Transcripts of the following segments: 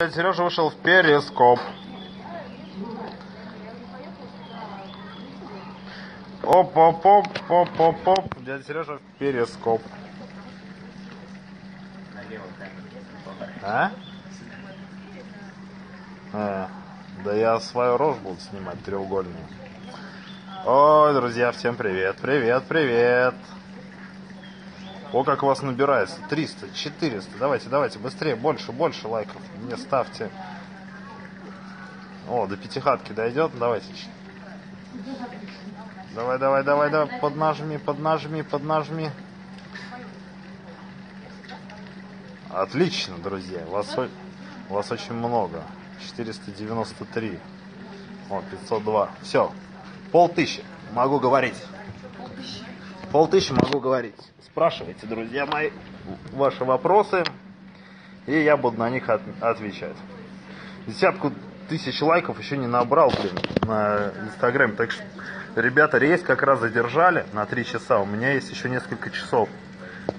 Сережа вышел в перископ. Оп, оп, оп, оп, оп, оп. Дядя Сережа в перископ. А? а? Да я свою рожу буду снимать треугольную. Ой, друзья, всем привет, привет, привет. О, как вас набирается. 300, 400. Давайте, давайте, быстрее, больше, больше лайков. Мне ставьте. О, до пятихатки дойдет. Давайте. Давай, давай, давай, давай. Поднажми, поднажми, поднажми. Отлично, друзья. Вас, вас очень много. 493. О, 502. Все. Полтыщи. Могу говорить. Полтыщи могу говорить. Спрашивайте, друзья мои, ваши вопросы, и я буду на них от, отвечать. Десятку тысяч лайков еще не набрал, блин, на Инстаграме. Так что, ребята, рейс как раз задержали на три часа. У меня есть еще несколько часов.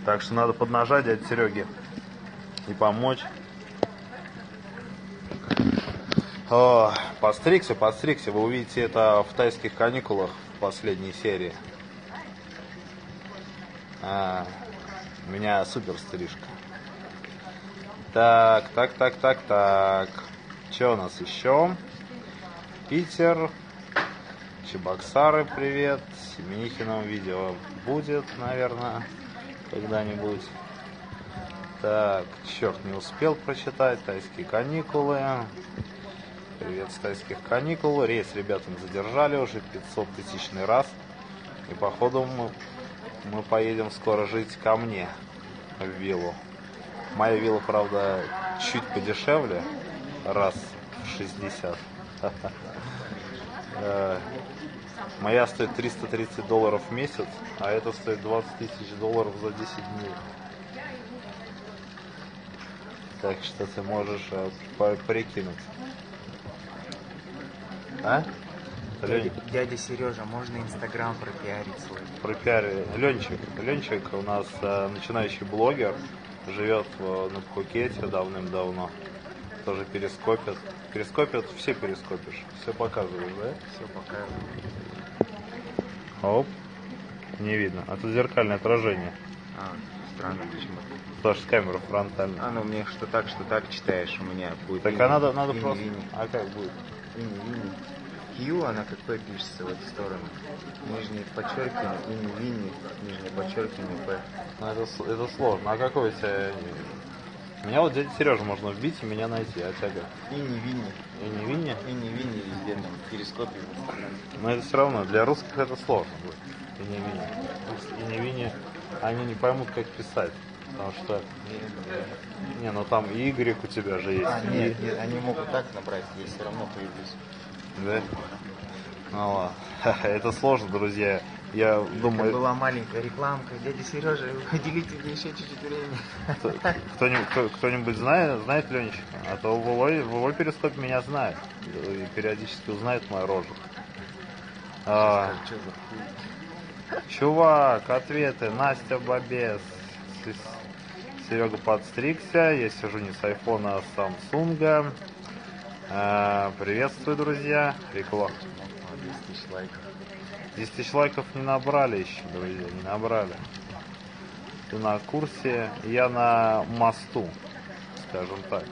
Так что надо поднажать дяде Сереге и помочь. О, постригся, постригся. Вы увидите это в тайских каникулах в последней серии. А, у меня супер стрижка. Так, так, так, так, так. Что у нас еще? Питер. Чебоксары, привет. Семенихином видео будет, наверное, когда-нибудь. Так, черт, не успел прочитать. Тайские каникулы. Привет с тайских каникул. Рейс ребятам задержали уже 500 тысячный раз. И походу мы мы поедем скоро жить ко мне в виллу. Моя вилла, правда, чуть подешевле, раз в 60. Э, моя стоит 330 долларов в месяц, а это стоит 20 тысяч долларов за 10 дней. Так что ты можешь э, прикинуть. А? Дядя, дядя Сережа, можно Инстаграм пропиарить свой? Пропиари. Ленчик. Ленчик у нас э, начинающий блогер. Живет в, на Пхукете давным-давно. Тоже перископит. Перископит, все перископишь. Все показываешь, да? Все показываю. Оп. Не видно. А тут зеркальное отражение. А, странно почему. Потому что камера фронтальная. А, ну мне что так, что так читаешь, у меня будет. Так а надо, надо просто. А как будет? Вини, вини. Q, она как P пишется в эту сторону. Нижнее подчеркивание, имя Винни, нижнее подчеркивание P. Ну, это, это сложно. А какой у тебя... Меня вот дядя Сережа можно вбить и меня найти, а тебя И не Винни. И не Винни? И не Винни везде там, в перископе. Но это все равно, для русских это сложно будет. И не Винни. И не Винни, они не поймут, как писать. Потому что... Не, ну там и Y у тебя же есть. А, нет, нет, они могут так набрать, я все равно появлюсь. Да? Ну ладно. Это сложно, друзья. Я думаю... Это была маленькая рекламка. Дядя Сережа, уделите мне еще чуть-чуть времени. Кто-нибудь, кто, кто-нибудь знает, знает Ленечка? А то в его, в его меня знает. И периодически узнает мою рожу. А, чувак, ответы. Настя Бабес. Серега подстригся. Я сижу не с айфона, а с Самсунга. А, приветствую, друзья. Реклама. 10 тысяч лайков. 10 тысяч лайков не набрали еще, друзья, не набрали. Ты на курсе, я на мосту, скажем так.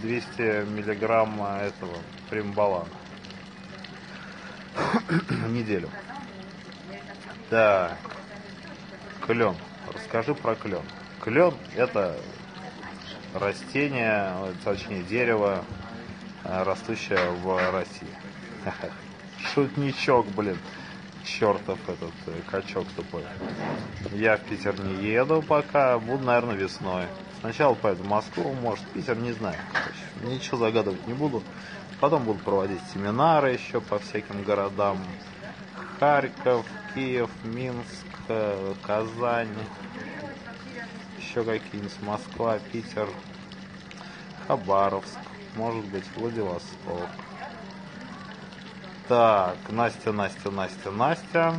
200 миллиграмм этого примбалана. неделю. Так. Клен. Расскажи про клен. Клен это растение, точнее дерево, э, растущее в России. Шутничок, блин. Чертов этот э, качок тупой. Я в Питер не еду пока, буду, наверное, весной. Сначала поеду в Москву, может, Питер, не знаю. Ничего загадывать не буду. Потом буду проводить семинары еще по всяким городам. Харьков, Киев, Минск, э, Казань, еще какие-нибудь Москва, Питер, Хабаровск, может быть, Владивосток. Так, Настя, Настя, Настя, Настя.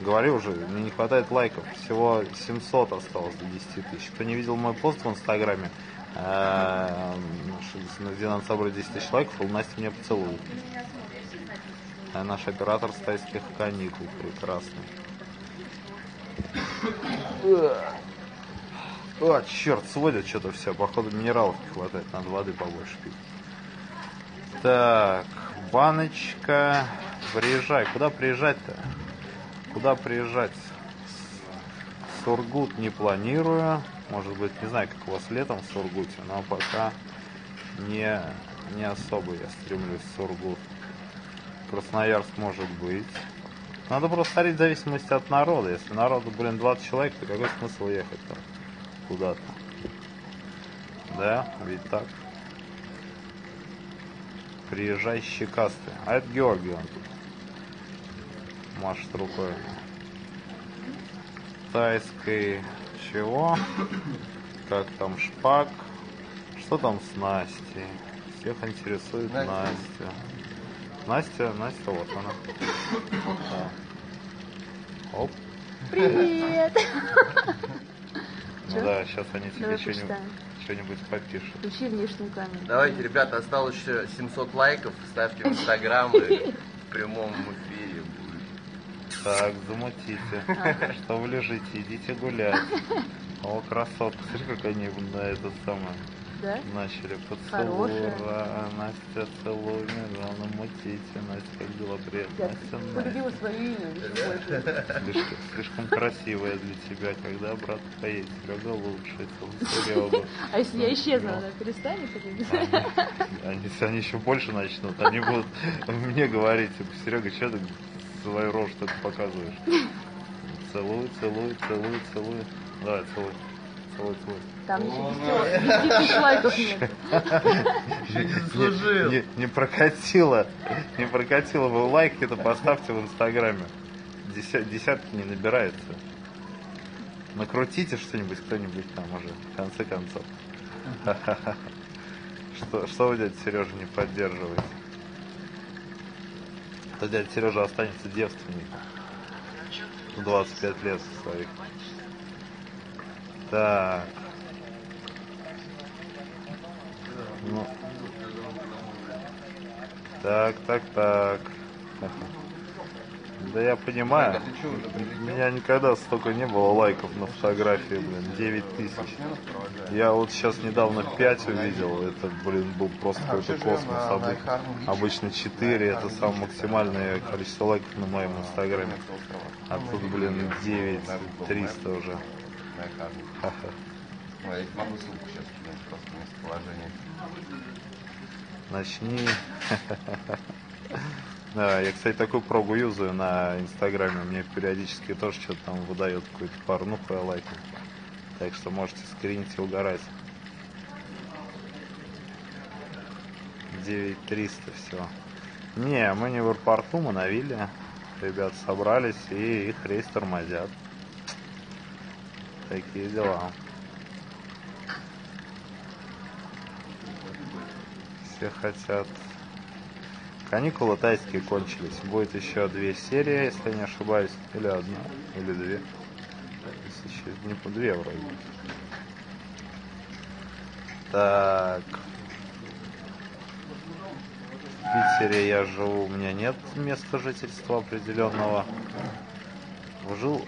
Говорю уже, мне не хватает лайков. Всего 700 осталось до 10 тысяч. Кто не видел мой пост в Инстаграме, э, где надо собрать 10 тысяч лайков, у Настя меня поцелует. А наш оператор с тайских каникул прекрасный. О, черт, сводят что-то все. Походу минералов не хватает, надо воды побольше пить. Так, баночка. Приезжай. Куда приезжать-то? Куда приезжать? Сургут не планирую. Может быть, не знаю, как у вас летом в Сургуте, но пока не, не особо я стремлюсь в Сургут. Красноярск может быть. Надо просто смотреть в зависимости от народа. Если народу, блин, 20 человек, то какой смысл ехать там куда-то? Да, ведь так. Приезжай щекастый. А это Георгий он тут. Машет рукой. Тайской чего? Как там шпак? Что там с Настей? Всех интересует Настя. Настя. Настя, Настя, вот она. Да. Оп. Привет! Ну да, сейчас они тебе что-нибудь, что-нибудь попишут. Включи внешнюю камеру. Давайте, ребята, осталось еще 700 лайков. Ставьте в Инстаграм и в прямом эфире будет. Так, замутите. Что вы лежите, идите гулять. О, красотка, смотри, как они на это самое Да? начали. Хорошая. Ура, Настя, целуй меня, главное, мутите. Настя, как дела, привет. Я Настя, полюбила свое имя. Слишком, слишком красивая для тебя, когда обратно поедешь. Серега лучше, Серегу. А если я исчезну, она перестанет? Они, они еще больше начнут, они будут мне говорить, типа, Серега, что ты свою рожу только показываешь? Целуй, целуй, целуй, целуй. Давай, целуй. Целуй, целуй. Там еще 10 тысяч лайков нет. Служил. Не, не прокатило. Не прокатило вы лайки, то поставьте в инстаграме. Деся- десятки не набирается. Накрутите что-нибудь кто-нибудь там уже, в конце концов. Что, что вы, дядя Сережа, не поддерживаете? То дядя Сережа останется девственником. В 25 лет своих. Так. Ну. Так, так, так. Да я понимаю. У меня никогда столько не было лайков на фотографии, блин, 9 тысяч. Я вот сейчас недавно 5 увидел, это, блин, был просто какой-то космос. Обы- Обычно 4, это самое максимальное количество лайков на моем инстаграме. А тут, блин, 9, 300 уже. Ха-ха. Ой, Я могу ссылку сейчас кинуть просто местоположение. Начни. Да, я, кстати, такую прогу юзаю на Инстаграме. Мне периодически тоже что-то там выдает какую-то порнуху я лайкаю. Так что можете скринить и угорать. 9300 всего. Не, мы не в аэропорту, мы на вилле. Ребят собрались и их рейс тормозят. Такие дела. Все хотят Каникулы тайские кончились. Будет еще две серии, если не ошибаюсь. Или одна, или две. Еще не по две вроде. Так. В Питере я живу, у меня нет места жительства определенного. Жил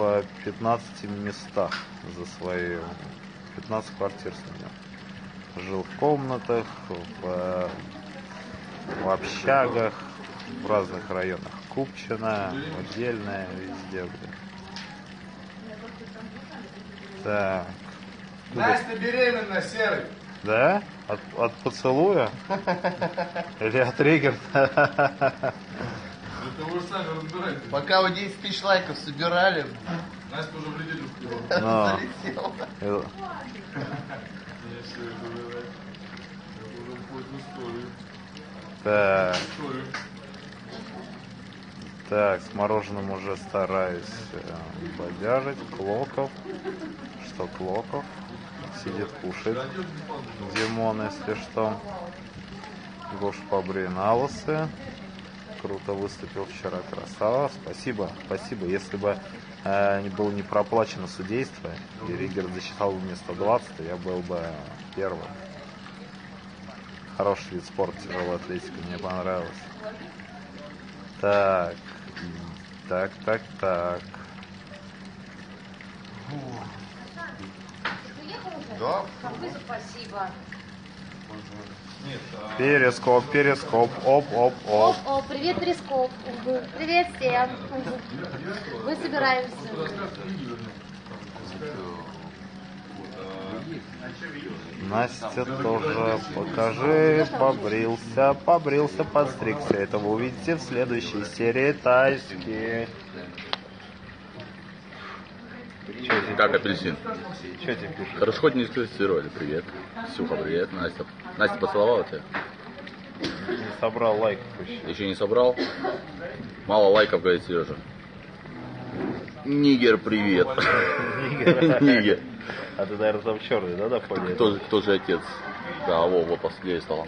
в 15 местах за свои 15 квартир снял. Жил в комнатах, в в общагах, в разных районах. Купчино, отдельная, везде, блин. Так. Настя беременна, Серый. Да? От, от поцелуя? Или от Ригерта? Это вы сами разбираетесь. Пока вы 10 тысяч лайков собирали, Настя уже успела. Залетела. Э, в историю. Так, Историю. так, с мороженым уже стараюсь э, бодяжить. Клоков. Что Клоков? Сидит, кушает. Димон, если что. Гош побрей на лысо. Круто выступил вчера, красава. Спасибо, спасибо. Если бы э, не было не проплачено судейство, и Ригер засчитал бы мне 120, то я был бы первым. Хороший вид спорта, тяжелая атлетика, мне понравилось. Так, так, так, так. Да? Спасибо. Перископ, перископ, оп, оп, оп. О, о, привет, Перископ. Угу. Привет всем. Угу. Мы собираемся. Настя тоже покажи, побрился, побрился, подстригся. Это вы увидите в следующей серии тайски. Как апельсин. Что тебе пишут? Склероли. Привет. Сюха, привет. Настя. Настя поцеловала тебя? Не собрал лайков еще. Еще не собрал? Мало лайков, говорит Сережа. Нигер, привет. Нигер. А ты, наверное, там черный, да, фоне? Кто, кто же отец? Да, во, вот посмотрели стало.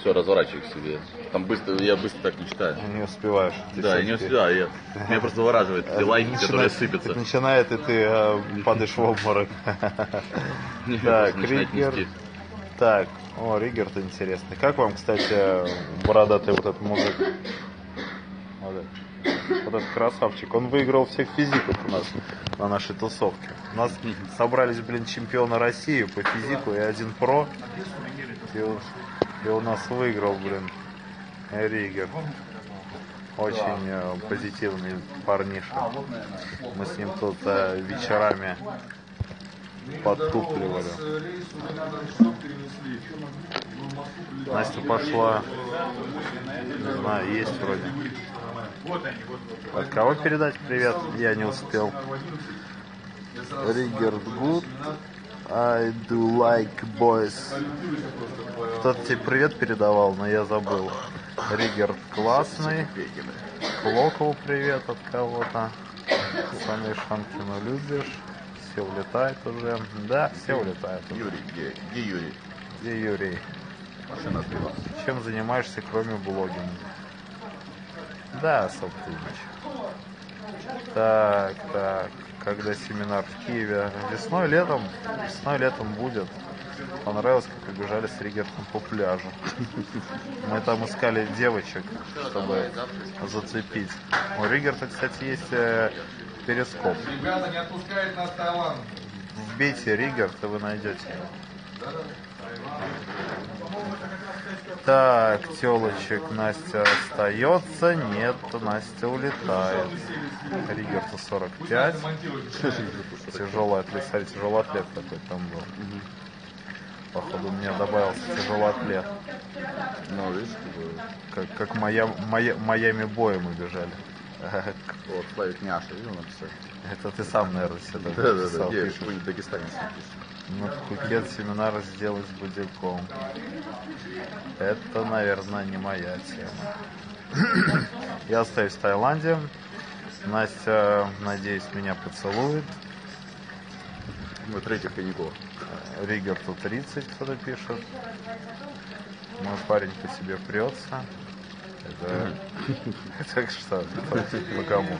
Все, разворачивай к себе. Там быстро, я быстро так не читаю. Не успеваешь. Да, я не успеваю. Я, меня просто завораживает эти лайки, которые сыпятся. Начинает, и ты э, падаешь в обморок. Так, Риггер. Так, о, Риггер-то интересный. Как вам, кстати, бородатый вот этот мужик? Вот этот. Красавчик. Он выиграл всех физиков у нас на нашей тусовке. У нас собрались, блин, чемпионы России по физику и один про. И, у- и у нас выиграл, блин, Риггер. Очень э, позитивный парниша. Мы с ним тут э, вечерами подтупливали. Настя пошла, не знаю, есть вроде. От кого передать привет? Я не успел. Ригерд Good. I do like boys. Кто-то тебе привет передавал, но я забыл. Ригерд классный. Клокол привет от кого-то. Саня Шанкину любишь. Все улетает уже. Да, все улетают. уже. Юрий, где, где Юрий? Где Юрий? Машина сбила. Чем занимаешься, кроме блогинга? Да, ничего. Так, так. Когда семинар в Киеве? Весной, летом? Весной, летом будет. Понравилось, как убежали с Ригертом по пляжу. Мы там искали девочек, чтобы зацепить. У Ригерта, кстати, есть э, перископ. Ребята, не отпускает нас Таиланд. Вбейте Ригерт, и вы найдете его. Так, телочек Настя остается. Нет, Настя улетает. Ригерту 45. Тяжелый атлет. Смотри, тяжелый атлет такой там был. Походу, мне добавился тяжелый атлет. Ну, видишь, как Как, как моя, моя, Майами боем мы бежали. вот, Славик Няша, видел написать? Это ты сам, наверное, сюда Да, да, написал, да, где, пишешь. какой-нибудь дагестанец напишет. Ну, Пхукет семинар сделать с Будяком. Это, наверное, не моя тема. Я остаюсь в Таиланде. Настя, надеюсь, меня поцелует. Мы третьих каникулах. Ригерту 30 кто-то пишет. Мой парень по себе прется. Это... Так что, по кому?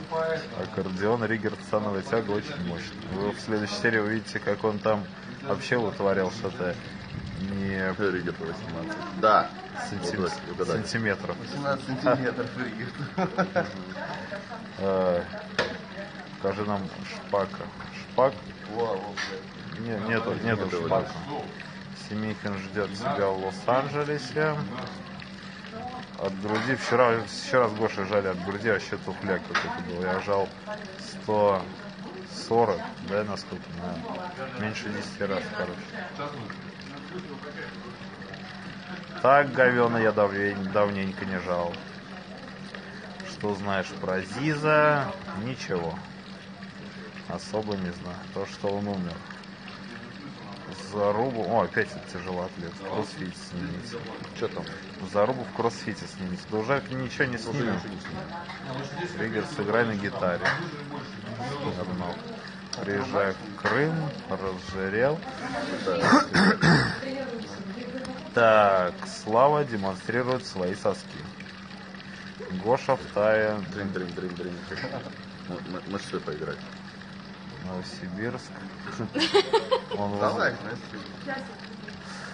Аккордеон Ригерт становая тяга очень мощный. Вы в следующей серии увидите, как он там вообще вытворял что-то не Ригер 18. Да. сантим- Вот, сантиметров. 18 сантиметров Ригерт. Э, Скажи нам шпака. Шпак? Не, нету, нету Нету шпака. Семихин ждет тебя в Лос-Анджелесе. От груди, вчера, вчера с Гошей жали от груди, вообще туфляк какой-то был. Я жал 140, да, на меньше 10 раз, короче. Так говёно я давнень- давненько не жал. Что знаешь про Зиза? Ничего. Особо не знаю. То, что он умер. Зарубу... О, опять это тяжелоатлет. В кроссфите снимите. Что там? Зарубу в кроссфите снимите. Да уже ничего не снимем. Ригер, сыграй на гитаре. Одно. Приезжаю в Крым, разжирел. Так, Слава демонстрирует свои соски. Гоша в Тае, Дрин, дрин, дрин, дрин. Мы- Мы мы что поиграть? Новосибирск.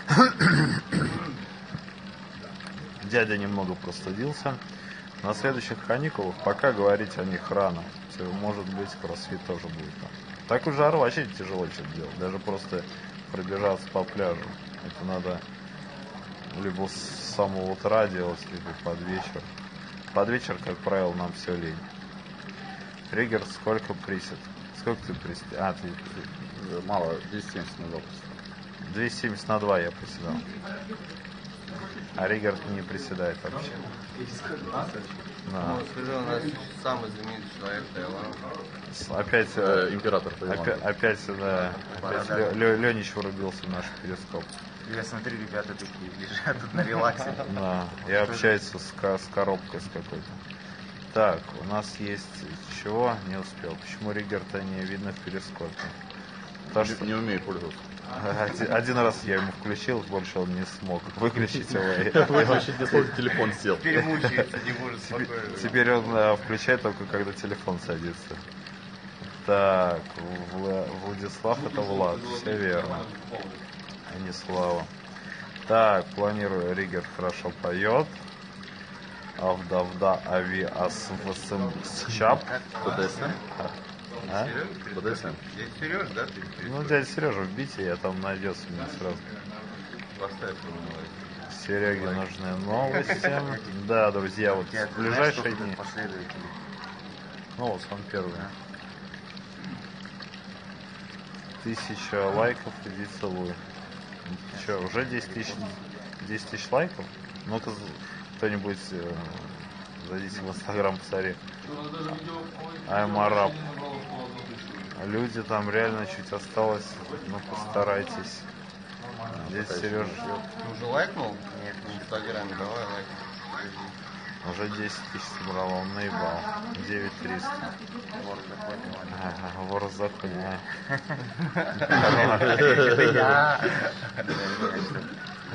Дядя немного простудился. На следующих каникулах пока говорить о них рано. Всё, Может быть, кроссфит тоже будет там. Так уже жару вообще тяжело что-то делать. Даже просто пробежаться по пляжу. Это надо либо с самого утра делать, либо под вечер. Под вечер, как правило, нам все лень. Ригер, сколько присед? Сколько ты присед? А, ты Э, Мало, 270 на запуск. 270 на 2 я приседал. А Ригер не приседает вообще. Да. Скажи, у нас самый знаменитый человек Таиланда. Опять, э, Император Таиланда. опять, опять, да, опять Лё- Ленич врубился в наш перископ. Я смотрю, ребята такие лежат тут на релаксе. Да, и общается с, с коробкой с какой-то. Так, у нас есть чего? Не успел. Почему Ригерта не видно в перископе? Потому что Не, не умею пользоваться. один, один раз я ему включил, больше он не смог выключить его. Выключить не сложно, телефон сел. Перемучается, не может спокойно. Теперь он э, включает только когда телефон садится. Так, Вла- Владислав это Влад, все верно. А не Слава. Так, планирую, Ригер хорошо поет. Авдавда Ави Асвасым Чап. БДСМ? А? БДСМ. Здесь Сереж, да, ты Ну, дядя Сережа, вбейте, я там найдется мне сразу. поставь. Сереге нужны новости. Да, друзья, вот в ближайшие дни. Ну, вот он первый. Тысяча лайков, иди целуй. Че, уже 10 тысяч, 10 тысяч лайков? Ну-ка, кто-нибудь э, зайдите в инстаграм, посмотри. I'm Arab. Люди там реально чуть осталось, ну постарайтесь. Здесь Сережа Ты уже лайкнул? Нет, в инстаграме, давай лайк. уже 10 тысяч собрал, он наебал. 9300. Вор захватил. Ага, вор в законе.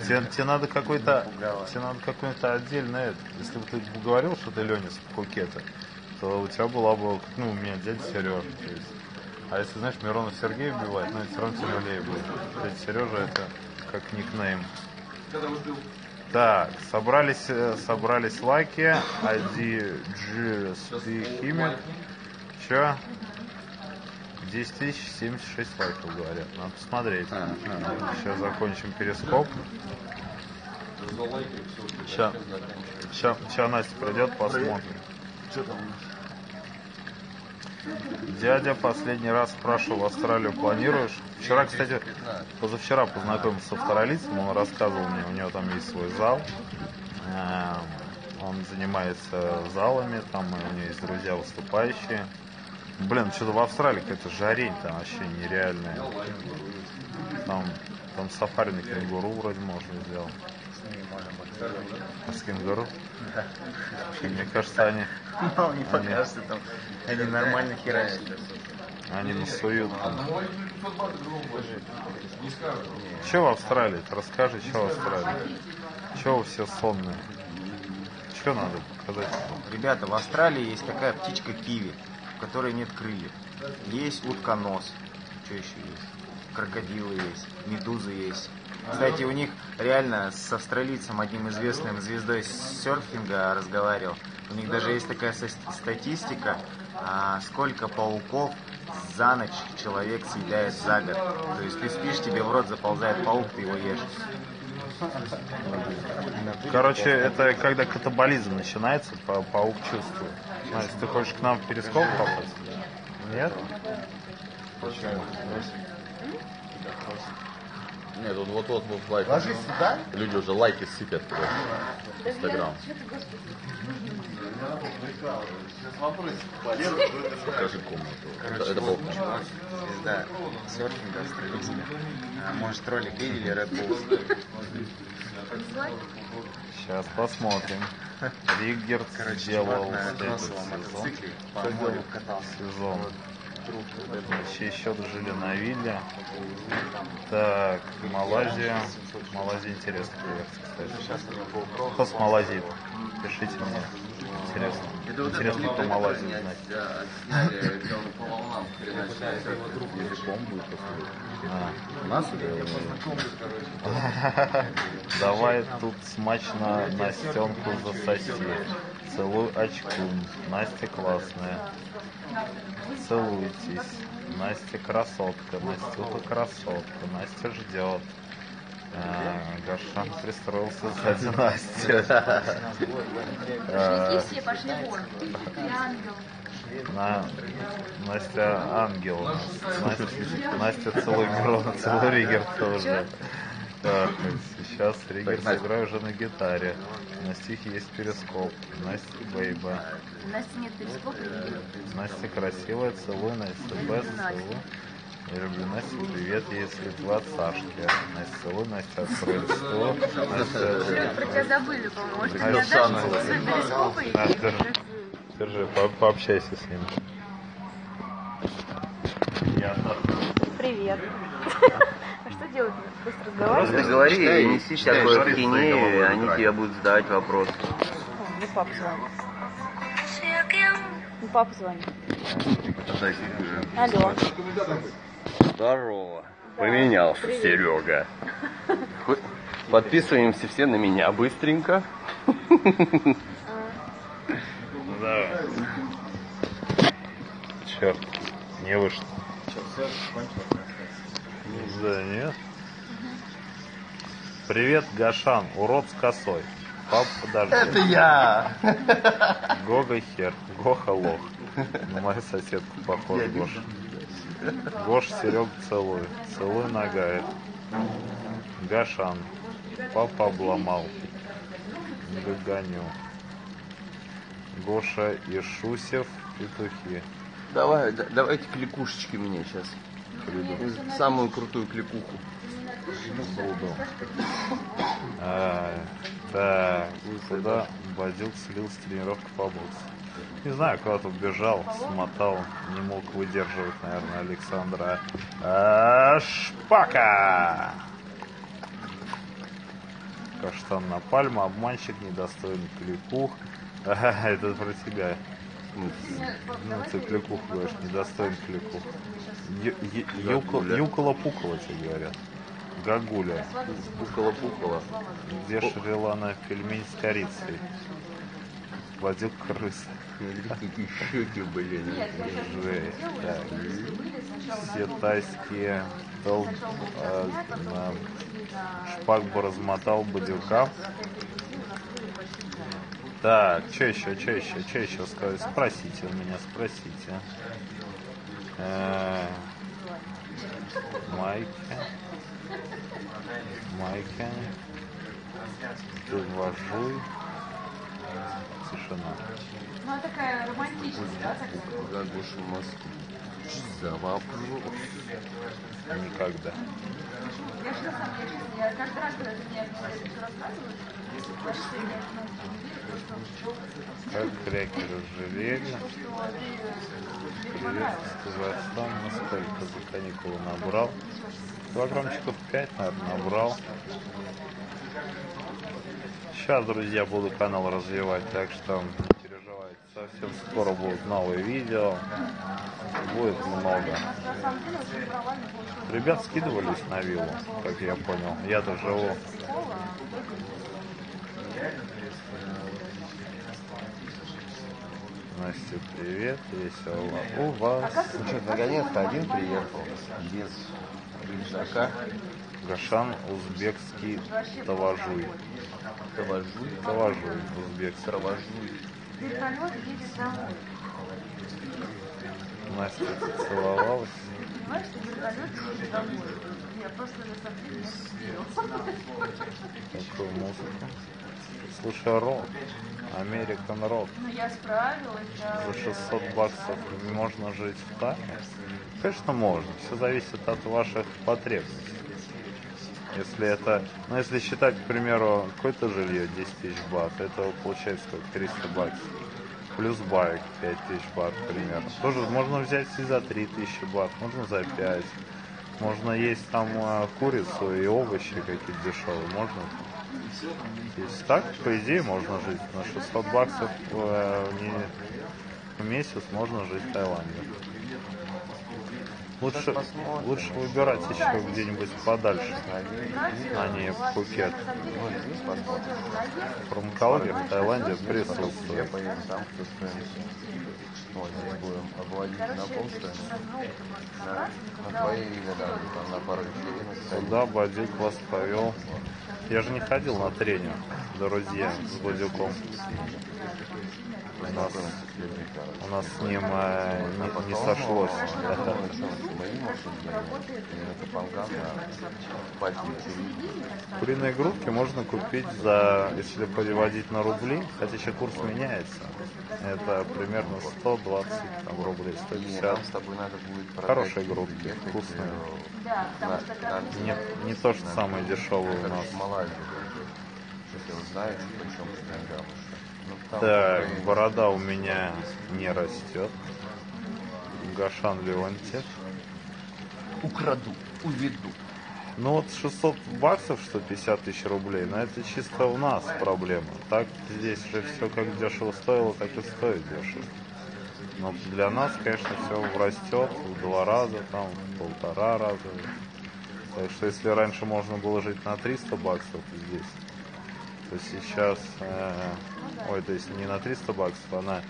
Тебе, тебе надо какой-то, тебе надо какой-то отдельный, это. если бы ты говорил, что ты Леня с Пхукета, то у тебя была бы, ну, у меня дядя Сережа. То есть. А если, знаешь, Миронов Сергей вбивает, ну, это все равно тяжелее будет. Дядя Сережа это как никнейм. Так, собрались, э, собрались лайки. ID GSP Химик. Че? 10 тысяч 76 лайков, говорят. Надо посмотреть. А, а. Сейчас закончим перископ. Сейчас, сейчас, сейчас Настя придет, посмотрим. Что там? Дядя последний раз спрашивал, в Австралию планируешь? Вчера, кстати, позавчера познакомился с австралийцем, он рассказывал мне, у него там есть свой зал. Эм, Он занимается залами, там у него есть друзья выступающие. Блин, что-то в Австралии какая-то жарень там вообще нереальная. Там, там сафари на кенгуру вроде можно сделать. А с кенгуру? Мне кажется, они, Ну, не покажется там. Они нормально херачат. они насуют. Че в Австралии? Ты расскажи, что в Австралии? Че вы все сонные? Что надо показать? Ребята, в Австралии есть такая птичка киви, у которой нет крыльев. Есть утконос. Что еще есть? Крокодилы есть, медузы есть. Кстати, у них реально с австралийцем, одним известным звездой серфинга разговаривал. У них даже есть такая статистика, а, сколько пауков за ночь человек съедает за год. То есть ты спишь, тебе в рот заползает паук, ты его ешь. Короче, это когда катаболизм начинается, па- паук чувствует. Знаешь, ты хочешь к нам в перископ попасть? Нет? Нет, вот вот вот лайк. Ложись сюда. Люди уже лайки сыпят в Инстаграм. Покажи комнату. Это, это балкон. Чувак, звезда серфинга австралийская. Может, ролик видели Red Bulls? Сейчас посмотрим. Риггерт Короче, сделал на мотоцикле по морю катался. сезон. Еще жили на вилле. Так, Малайзия. Малайзия интересно приехать, кстати. Кто с Малайзии? Пишите мне. Интересно. Интересно, кто Малайзию знает. а, нас Давай тут смачно Настенку засоси. Целуй очкун. Настя классная. Целуйтесь. Настя красотка. Настюха красотка. Настя ждет. А, Гашан пристроился сзади Насти. А, все пошли вон. На... Настя ангел. Настя, Настя целый целый Ригер тоже. Так, сейчас Ригер сыграю уже на гитаре. На стихе есть перископ. Настя Бейба. У Насти нет перископа. Настя красивая, целуй, Настя Б, целуй. Я люблю Настю, привет, если вы от Сашки. Настя, целуй, Настя, открой стол. Настя, Про тебя забыли, по-моему. Может, ты Александр. мне отдашь свои перископы и На, держи. держи, по- пообщайся с ним. Привет. Делать? Просто разговаривать? Просто говори, читай, и неси читай, такое говори в своей кине, головой и они экране. тебе будут задавать вопросы. О, Мне папа звонит. Мне папа звонит. Алло. Здорово. Поменялся Серега. Подписываемся все на меня быстренько. Давай. Черт, не вышло. Да, нет. Привет, Гашан, урод с косой. Пап, подожди. Это я! Гога хер, Гоха лох. На мою соседку похож Гош. Гош Серег целуй. Целуй ногает. Гашан. Папа обломал. Гогоню. Гоша и Шусев петухи. Давай, да- давайте кликушечки мне сейчас. Самую крутую кликуху. А, так, куда Бадюк слил с тренировки по боксу? Не знаю, куда-то убежал, смотал, не мог выдерживать, наверное, Александра. А, Шпака! Каштан на пальму, обманщик, недостоин кликух. Ага, это про тебя. Ну, ты кликух говоришь, недостоин кликух. Юкола-пукола тебе говорят. Гагуля. Пукала-пукала. Где Шрилана пельмень с корицей? Владик крыс. Какие щеки, блин. Жесть. Так. Все тайские тол- а, на- шпак бы размотал бадюка. Так, что еще, что еще, что еще сказать? Спросите у меня, спросите. Э. Майки. Ты вожуй. Тишина. Ну, она такая романтичная, да, так Гагушу Москву. За вопрос. Никогда. Я же самом деле, честно, я каждый раз, когда мне это если я ну, не верю, Как крекеры жалели. что ты тебе Привет, сказать сам, насколько за каникулы набрал. Килограммчиков 5, наверное, набрал. Сейчас, друзья, буду канал развивать, так что. Совсем скоро будут новые видео. Будет много. Ребят скидывались на виллу, как я понял. Я-то живу. Настя, привет, весело. У вас. Ну что, наконец-то один приехал. Без рюкзака. Гашан узбекский таважуй. Таважуй. Таважуй узбекский. Таважуй. Вертолет едет домой. Настя целовалась. Понимаешь, что вертолет едет домой? Я просто самом деле не. Такую музыку. Слушай, рок. Американ рок. Но я справилась, да. За 600 баксов можно жить в Тае? Конечно, можно. Все зависит от ваших потребностей. Если это, ну если считать, к примеру, какое-то жилье 10 тысяч бат, это получается сколько? 300 баксов. Плюс байк 5 тысяч бат, к примеру. Тоже можно взять и за 3 тысячи бат, можно за 5. Можно есть там а, курицу и овощи какие-то дешевые, можно есть так, по идее, можно жить. На 600 баксов э, не- в месяц можно жить в Таиланде. Лучше, лучше выбирать еще где-нибудь подальше, а не Пхукет. Промокология в Таиланде Я присутствует. поеду там, кто стоимость. Вот здесь будем обводить на полстоимости. На, на твои виды, да, там на пару вечеринок. Куда Бадюк вас повел? Я же не ходил на тренинг, друзья, с Бадюком у нас, у нас с ним э, не, не сошлось. Куриные грудки можно купить за, если переводить на рубли, хотя еще курс меняется. Это примерно 120 там, рублей, 150. Хорошие грудки, вкусные. Не, не то что самое дешевое у нас. Если вы знаете, почем 100 грамм так, борода у меня не растет. Гашан Леонтьев. Украду, уведу. Ну вот 600 баксов, что 50 тысяч рублей, но это чисто у нас проблема. Так здесь же все как дешево стоило, так и стоит дешево. Но для нас, конечно, все растет в два раза, там, в полтора раза. Так что если раньше можно было жить на 300 баксов здесь, то сейчас, э, ой, то есть не на 300 баксов, а на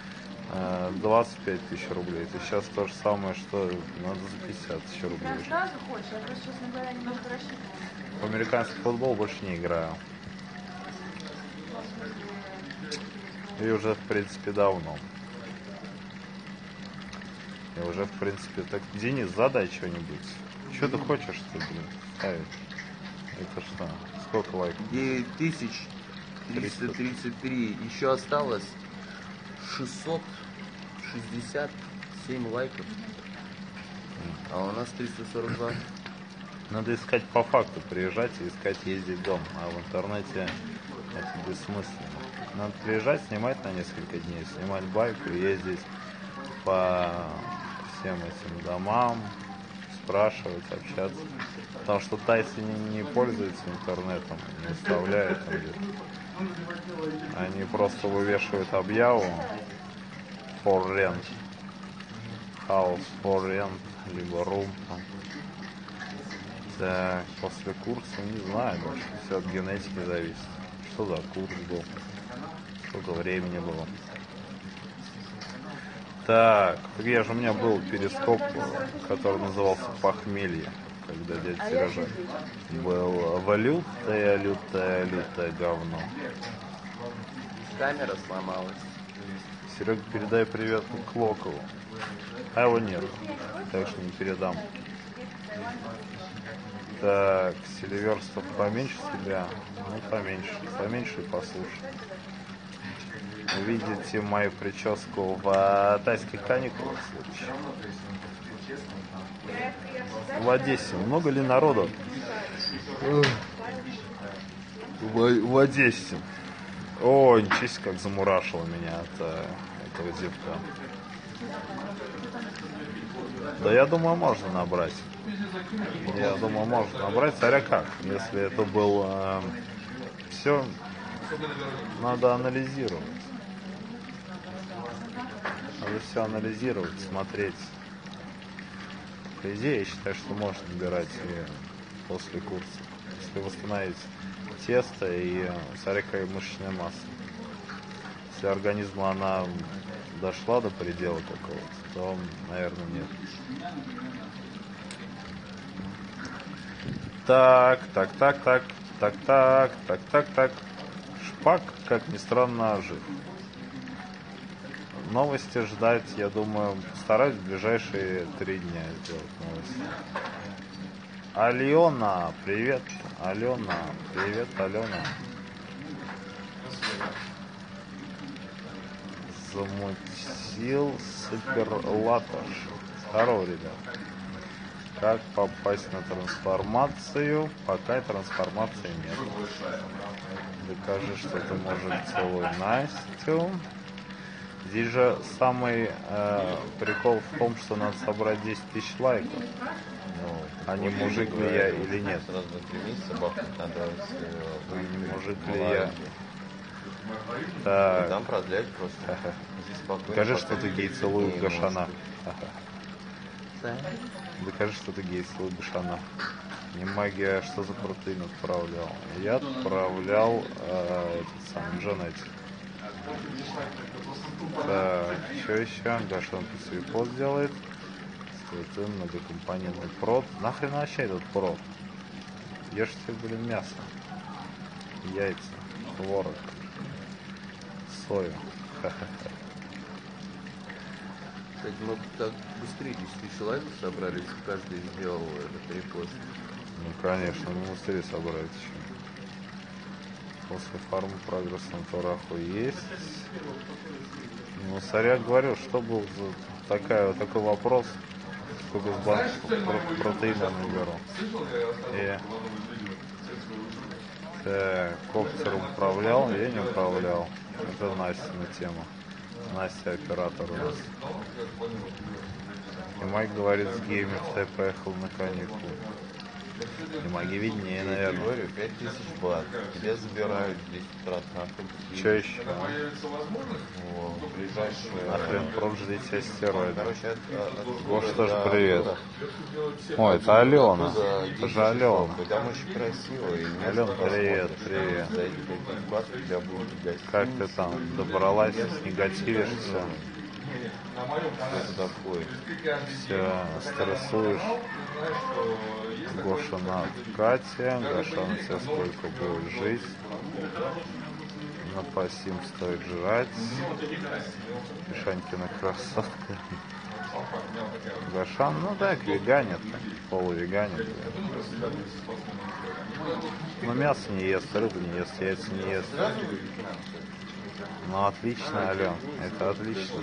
э, 25 тысяч рублей. Это сейчас то же самое, что надо за 50 тысяч рублей. жить. сразу хочешь, я просто, честно говоря, немножко рассчитываю. В американский футбол больше не играю. И уже, в принципе, давно. И уже, в принципе, так, Денис, задай что-нибудь. Что ты хочешь, ты, блин, ставить? Это что? Сколько лайков? 9333. Еще осталось 667 лайков. А у нас 342. Надо искать по факту, приезжать и искать ездить дом. А в интернете это бессмысленно. Надо приезжать, снимать на несколько дней, снимать байк и ездить по всем этим домам, спрашивать, общаться. Потому что тайцы не, не пользуются интернетом, не оставляют там где-то. Они просто вывешивают объяву for rent, house for rent, либо room. Так, после курса не знаю больше. Все от генетики зависит. Что за курс был? Сколько времени было? Так, я же у меня был перископ, который назывался «Похмелье», когда дядя Сережа был валютая, лютая, лютое говно. Камера сломалась. Серега, передай привет Клокову. А его нет, так что не передам. Так, Селиверстов поменьше себя. Ну, поменьше. Поменьше и послушай. Увидите мою прическу в а, тайских каникулах следующих. В Одессе. Много ли народу? В, в Одессе. Ой, себе, как замурашило меня от э, этого зевка. Да я думаю, можно набрать. Я думаю, можно набрать. Царя как? Если это был... все надо анализировать. Надо все анализировать, смотреть. По идее, я считаю, что можно набирать и после курса. Если восстановить тесто и э, смотря какая мышечная масса. Если организма она дошла до предела какого-то, то, наверное, нет. Так, так, так, так, так, так, так, так, так. Шпак, как ни странно, жив. Новости ждать, я думаю, постараюсь в ближайшие три дня сделать новости. Алена, привет. Алена, привет, Алена. Замутил суперлаташ. Здорово, ребят. Как попасть на трансформацию? Пока трансформации нет. Докажи, что ты можешь целую Настю. Здесь же самый э, прикол в том, что надо собрать 10 тысяч лайков. Ну, А не мужик ли я или нет? Сразу на три месяца бахнуть надо с, э, А не мужик ли я? Так, там продлять просто. Докажи, что ты гей, можешь. Гашана. Докажи, что ты гей, целует Гашана. Не магия, а что за протеин отправлял? Я отправлял э, этот самый Джанетик. Так, что еще? Гашан репост делает. Скрытый многокомпонентный прод. Нахрен вообще этот прод? Ешьте, блин, мясо. Яйца. Творог. Сою. Ха-ха-ха. Кстати, мы бы так быстрее 10 тысяч лайков собрали, если каждый сделал этот репост. Ну, конечно, мы быстрее собрать еще. После фарма прогресс на Тураху есть. Ну, Саряк говорил, что был за такая, такой вопрос, сколько с банка про- протеина наберу. И... Так, коптером управлял, я не управлял. Это Настина тема. Настя оператор у нас. И Майк говорит, с геймер ты поехал на каникулы. Не маги виднее, Я наверное. говорю, 5 тысяч бат. Тебя забирают в 10 утра нахуй. Че еще? Во, ближайшие... Нахрен. Короче, от, от, от Вот что ж, до- привет. О, это Алена. Это 10 же. Алена. Там очень красиво. И Алена, привет, привет. За эти 5 тысяч бат у тебя будет гостиница. Как ты там добралась, негативишься, Что такое? все стрессуешь. Гоша на Кате, Гоша на тебя сколько будет жить. На пассим стоит жрать. Мишанькина красотка. Гошан, ну так, веганит, полувеганит. Но мясо не ест, рыбу не ест, яйца не ест. Ну отлично, Ален, это отлично.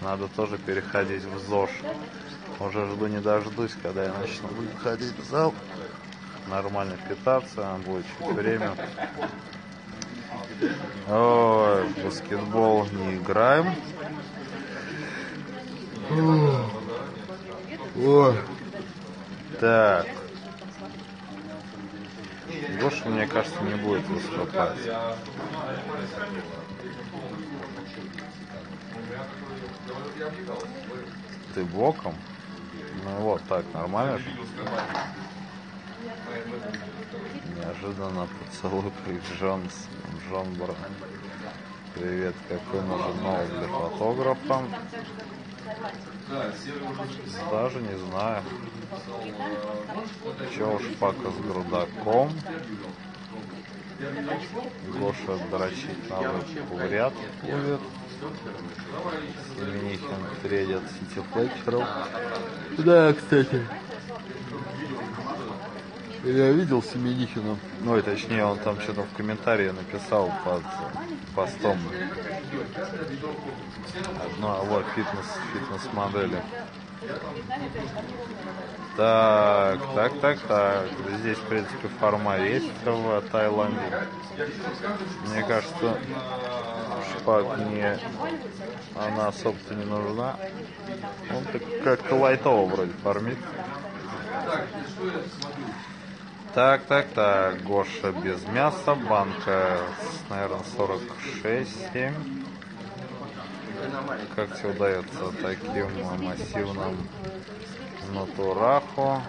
Надо тоже переходить в ЗОЖ. Уже жду не дождусь, когда я начну ходить в зал. Нормально питаться, будет чуть время. Ой, в баскетбол не играем. Ой. Так. Гоша, мне кажется, не будет выступать. Ты боком? Ну вот, так, нормально? Неожиданно поцелуй Джонс, Джон Бран. Привет, какой нужен новый для фотографа? Даже не знаю. Че уж пока с грудаком. Гоша дрочить на в ряд Семенихин тредит Сити Флетчеров. Да, кстати. Я видел Семенихина. Ну, и точнее, он там что-то в комментарии написал под постом. Одно, вот фитнес, фитнес-модели. Так, так, так, так. Здесь, в принципе, форма есть в Таиланде. Мне кажется, шпак не... Она особо-то не нужна. Он так как-то лайтово вроде фармит. Так, так, так. Гоша без мяса. Банка, с, наверное, 46-7. Как тебе удается таким массивным натураху?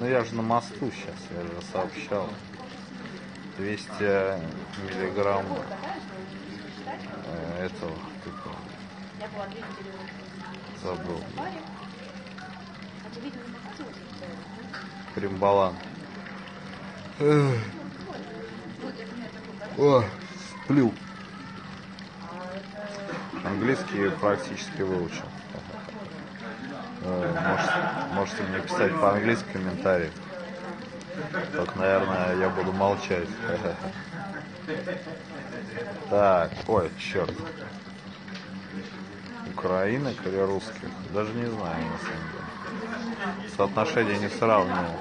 Ну я же на мосту сейчас, я же сообщал. 200 миллиграмм э, этого, типа, забыл. Примбалан. О, сплю. Английский практически выучил. Можете, можете мне писать по-английски комментарии. Только, наверное, я буду молчать. Так, ой, черт. Украинок или русских? Даже не знаю, на самом деле. Соотношение не сравнивал.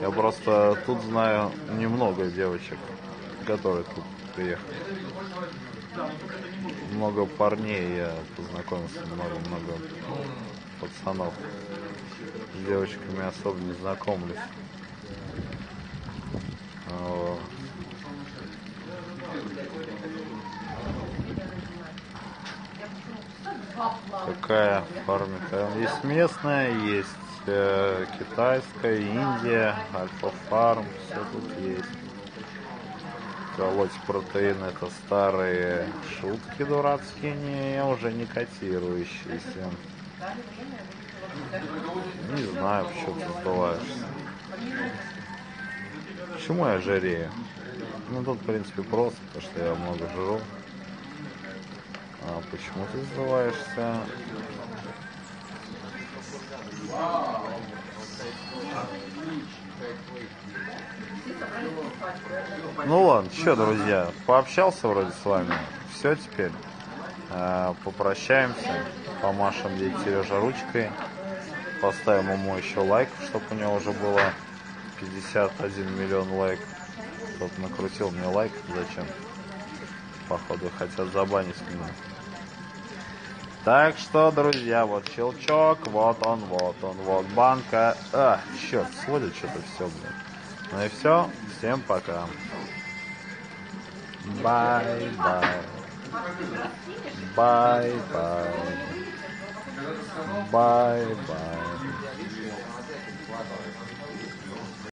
Я просто тут знаю немного девочек, которые тут приехали. много парней, я познакомился много-много пацанов. С девочками особо не знакомлюсь. Вот. Какая фармика? Есть местная, есть э, китайская, Индия, Альфа-фарм, все тут есть. Колоть протеин это старые шутки дурацкие, не, уже не котирующиеся. Не знаю, почему ты сдуваешься. Почему я жирею? Ну тут, в принципе, просто, потому что я много жру. А почему ты сдуваешься? Ну ладно, что, друзья, пообщался вроде с вами. Все теперь. Э, попрощаемся, помашем дядь Сережа ручкой, поставим ему еще лайк, чтобы у него уже было 51 миллион лайков. Кто-то накрутил мне лайк, зачем? Походу хотят забанить меня. Так что, друзья, вот щелчок, вот он, вот он, вот банка. А, черт, сводит что-то все, блин. Ну и все, всем пока. Bye-bye. Bye bye.